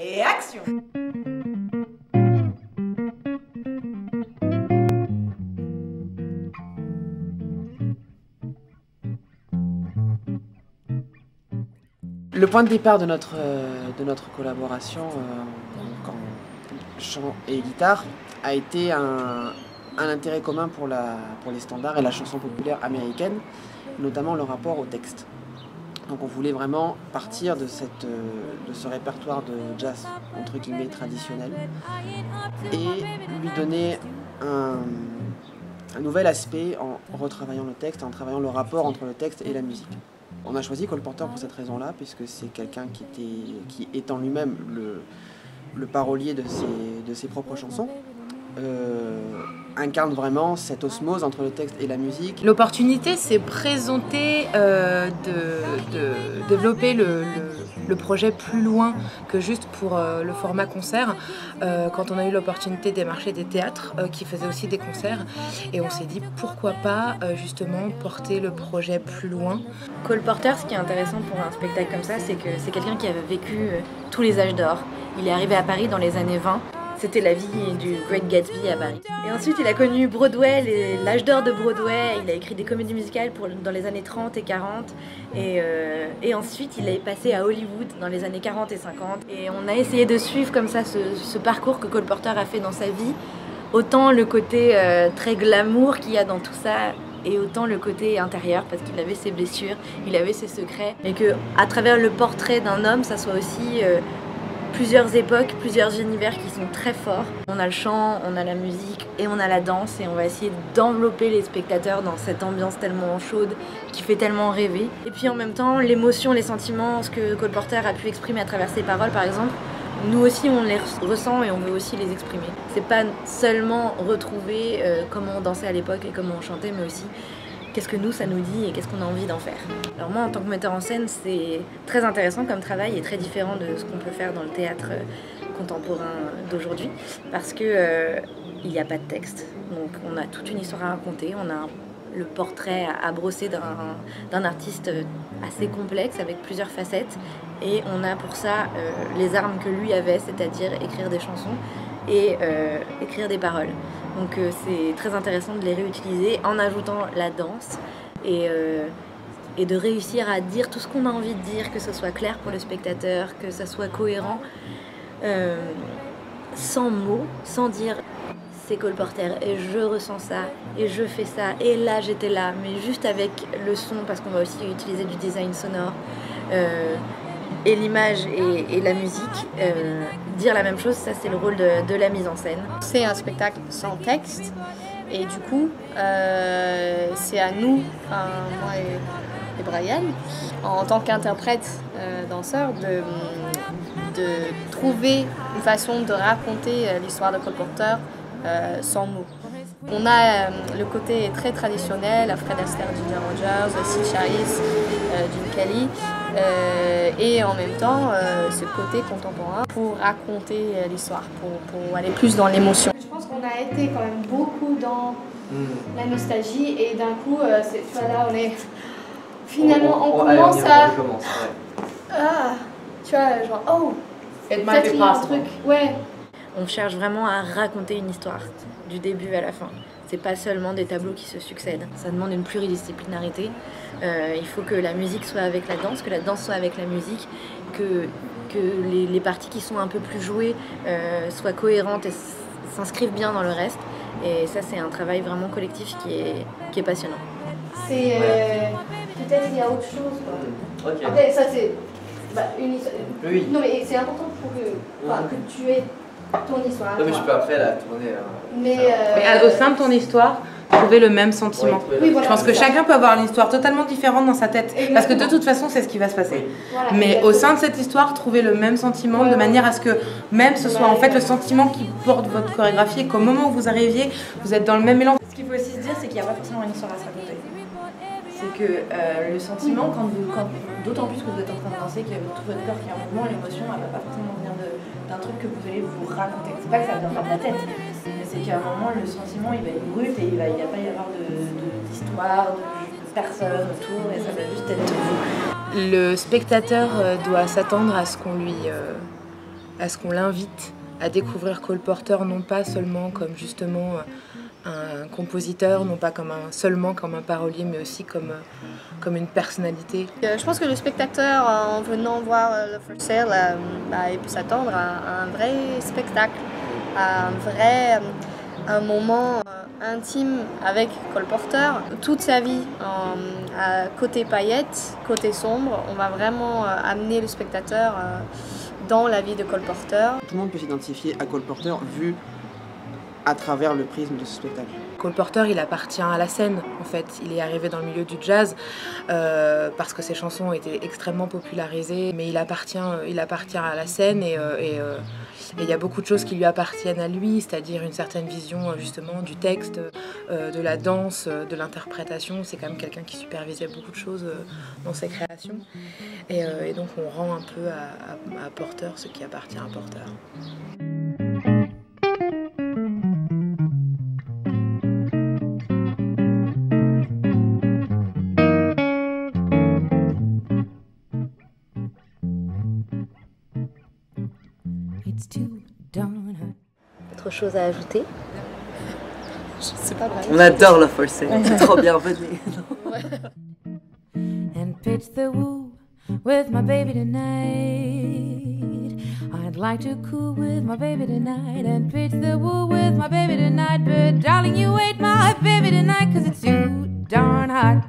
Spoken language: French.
et action Le point de départ de notre, euh, collaboration euh, en chant et guitare a été un, intérêt commun pour, pour les standards et la chanson populaire américaine, notamment le rapport au texte. Donc on voulait vraiment partir euh, de ce répertoire de jazz entre guillemets traditionnel et lui donner un, nouvel aspect en retravaillant le texte, en travaillant le rapport entre le texte et la musique. On a choisi Cole Porter pour cette raison-là, puisque c'est quelqu'un qui, est en lui-même le, parolier de ses, de ses propres chansons, euh, incarne vraiment cette osmose entre le texte et la musique. L'opportunité s'est présentée euh, de, de, développer le, le, le, projet plus loin que juste pour euh, le format concert, euh, quand on a eu l'opportunité des marchés des théâtres euh, qui faisaient aussi des concerts, et on s'est dit pourquoi pas euh, justement porter le projet plus loin. Cole Porter, ce qui est intéressant pour un spectacle comme ça, c'est que c'est quelqu'un qui avait vécu tous les âges d'or. Il est arrivé à Paris dans les années 20 c'était la vie du Great Gatsby à Paris. Et ensuite, il a connu Broadway, l'âge d'or de Broadway. Il a écrit des comédies musicales dans les années 30 et 40. Et, euh, et, ensuite, il est passé à Hollywood dans les années 40 et 50. Et on a essayé de suivre comme ça ce, ce parcours que Cole Porter a fait dans sa vie. Autant le côté euh, très glamour qu'il y a dans tout ça, et autant le côté intérieur parce qu'il avait ses blessures, il avait ses secrets et que à travers le portrait d'un homme, ça soit aussi euh, plusieurs époques, plusieurs univers qui sont très forts. On a le chant, on a la musique et on a la danse et on va essayer d'envelopper les spectateurs dans cette ambiance tellement chaude qui fait tellement rêver. Et puis en même temps, l'émotion, les sentiments, ce que Cole Porter a pu exprimer à travers ses paroles par exemple, nous aussi on les ressent et on veut aussi les exprimer. C'est pas seulement retrouver euh, comment on dansait à l'époque et comment on chantait, mais aussi qu'est-ce que nous ça nous dit et qu'est-ce qu'on a envie d'en faire. Alors moi en tant que metteur en scène c'est très intéressant comme travail et très différent de ce qu'on peut faire dans le théâtre euh, contemporain d'aujourd'hui parce que euh, il n'y a pas de texte donc on a toute une histoire à raconter, on a le portrait à, brosser d'un artiste assez complexe avec plusieurs facettes et on a pour ça euh, les armes que lui avait c'est-à-dire écrire des chansons et euh, écrire des paroles. Donc euh, c'est très intéressant de les réutiliser en ajoutant la danse et, euh, et de réussir à dire tout ce qu'on a envie de dire, que ce soit clair pour le spectateur, que ça soit cohérent, sans mots, sans dire c'est Cole Porter et je ressens ça et je fais ça et là j'étais là, mais juste avec le son parce qu'on va aussi utiliser du design sonore. Et l'image et, la musique, euh, dire la même chose, ça c'est le rôle de, la mise en scène. C'est un spectacle sans texte et du coup euh, c'est à nous, moi et, Brian, en tant qu'interprète euh, danseur, de, de trouver une façon de raconter l'histoire de Cole Porter sans mots. On a euh, le côté très traditionnel, Fred Astaire, Ginger Rogers, Sid Charisse, euh, Jim Kelly, euh, et en même temps euh, ce côté contemporain pour raconter euh, l'histoire, pour, pour, aller plus dans l'émotion. Je pense qu'on a été quand même beaucoup dans mmh. la nostalgie et d'un coup, euh, vois là, on est finalement on, on, on commence allez, à commence, ouais. ah, tu vois genre oh peut-être il y a un truc, ouais. On cherche vraiment à raconter une histoire du début à la fin. C'est pas seulement des tableaux qui se succèdent. Ça demande une pluridisciplinarité. Euh, il faut que la musique soit avec la danse, que la danse soit avec la musique, que, que les, les parties qui sont un peu plus jouées euh, soient cohérentes et s'inscrivent bien dans le reste. Et ça, c'est un travail vraiment collectif qui est, qui est passionnant. C'est euh, peut-être il y a autre chose. Quoi. Okay. Après, ça c'est bah, une oui. Non, mais c'est important pour que, que tu aies ton histoire. Non, mais je peux après la tourner. Hein. Mais, euh... mais au sein de ton histoire, trouver le même sentiment. Oui, oui, voilà, je pense que chacun peut avoir une histoire totalement différente dans sa tête. Exactement. Parce que de toute façon, c'est ce qui va se passer. Voilà, mais exactement. au sein de cette histoire, trouver le même sentiment de manière à ce que même ce soit en fait le sentiment qui porte votre chorégraphie et qu'au moment où vous arriviez, vous êtes dans le même élan. Ce qu'il faut aussi se dire, c'est qu'il n'y a pas forcément une histoire à se raconter. C'est que euh, le sentiment, quand vous, quand, d'autant plus que vous êtes en train de danser, qu'il y a tout votre corps qui est en mouvement, l'émotion, elle ne va pas forcément d'un truc que vous allez vous raconter. C'est pas que ça vient pas de la tête, mais c'est qu'à un moment, le sentiment, il va être brut et il va, il pas y avoir d'histoire, de, de, de, personne autour, et ça va juste être vous. Le spectateur euh, doit s'attendre à ce qu'on lui... Euh à ce qu'on l'invite à découvrir Cole Porter non pas seulement comme justement un compositeur, non pas comme un, seulement comme un parolier, mais aussi comme, comme une personnalité. Je pense que le spectateur, en venant voir le For Sale, bah, il peut s'attendre à un vrai spectacle, à un vrai un moment intime avec Cole Porter. Toute sa vie, côté paillettes, côté sombre, on va vraiment amener le spectateur dans la vie de Cole Porter. Tout le monde peut s'identifier à Cole Porter vu à travers le prisme de ce spectacle. Cole Porter, il appartient à la scène en fait. Il est arrivé dans le milieu du jazz euh, parce que ses chansons été extrêmement popularisées, mais il appartient, il appartient à la scène et, euh, euh, il y a beaucoup de choses qui lui appartiennent à lui, c'est-à-dire une certaine vision justement du texte, de la danse, de l'interprétation. C'est quand même quelqu'un qui supervisait beaucoup de choses dans ses créations. Et, donc on rend un peu à Porter ce qui appartient à Porter. Autre chose à ajouter Je pas On adore la force, trop bien, venez. And pitch the woo with my baby tonight. I'd like to cool with my baby tonight and pitch the woo with my baby tonight. But darling, you ain't my baby tonight, cause it's too darn hot.